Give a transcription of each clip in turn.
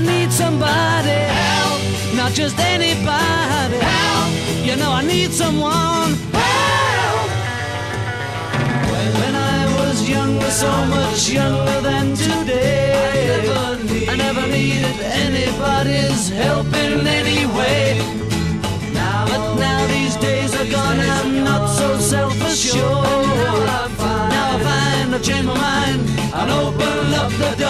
I need somebody help, not just anybody help. You know I need someone help. When I was younger, so much younger than today, I never, needed anybody's help in any way. But now these days are gone, I'm not so self-assured. Now I find I've changed my mind and open up the doors.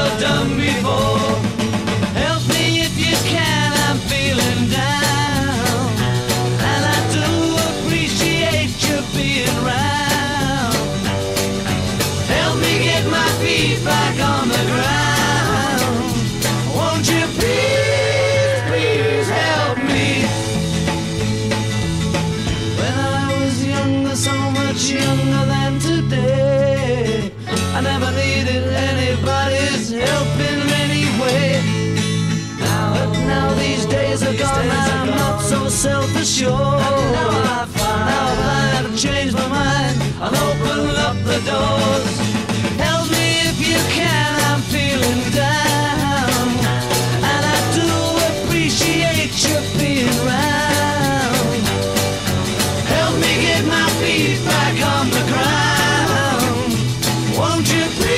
never done before. the shore. And now I find, now I have changed my mind. I'll open up the doors. Help me if you can, I'm feeling down. And I do appreciate you being round. Help me get my feet back on the ground. Won't you please?